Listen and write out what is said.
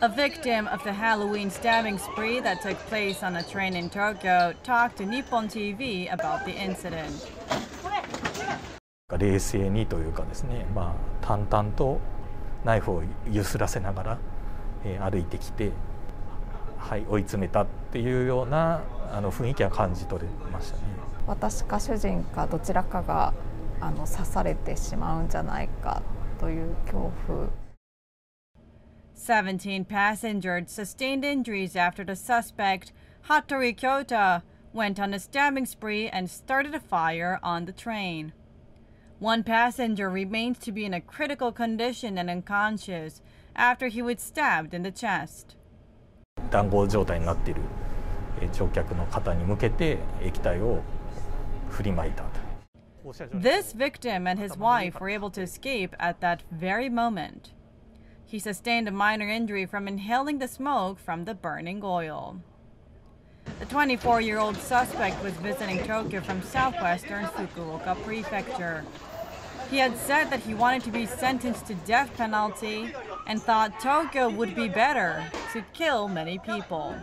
A victim of the Halloween stabbing spree that took place on a train in Tokyo talked to Nippon TV about the incident. 冷静にというかですね、まあ、淡々とナイフを揺すらせながら、えー、歩いてきて、はい、追い詰めたっていうようなあの雰囲気は感じ取れましたね。私か主人かどちらかがあの刺されてしまうんじゃないかという恐怖。17 passengers sustained injuries after the suspect, Hattori Kyota, went on a stabbing spree and started a fire on the train. One passenger remains to be in a critical condition and unconscious after he was stabbed in the chest. 談合状態になっている乗客の方に向けて液体を振りまいた。This victim and his wife were able to escape at that very moment. He sustained a minor injury from inhaling the smoke from the burning oil. The 24 year old suspect was visiting Tokyo from southwestern Fukuoka Prefecture. He had said that he wanted to be sentenced to death penalty and thought Tokyo would be better to kill many people.